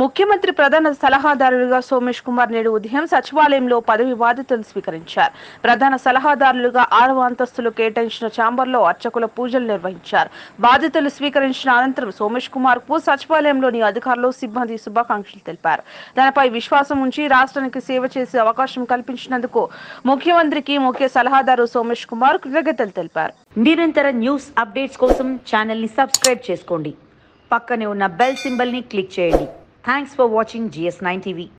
ముఖ్యమంత్రి ప్రధాన సలహాదారులుగా సోమేష్ కుమార్ నేడు ఉదయం సచివాలయంలో పదవి బాధ్యతలు స్వీకరించారు. ప్రధాన సలహాదారులుగా ఆరవ అంతస్తులు కేటాయించిన ఛాంబర్లో అర్చకుల పూజలు నిర్వహించారు. బాధ్యతలు స్వీకరించిన అనంతరం సోమేష్ కుమార్కు సచివాలయంలోని అధికారులు సిబ్బంది శుభాకాంక్షలు తెలిపారు. దానిపై విశ్వాసం ఉంచి రాష్ట్రానికి సేవ చేసే అవకాశం కల్పించినందుకు ముఖ్యమంత్రికి ముఖ్య సలహాదారు సోమేష్ కుమార్ కృతజ్ఞతలు తెలిపారు. నిరంతర న్యూస్ అప్డేట్స్ కోసం ఛానల్ని సబ్స్క్రైబ్ చేసుకోండి. పక్కనే ఉన్న బెల్ సింబల్ని క్లిక్ చేయండి. Thanks for watching GS9 TV.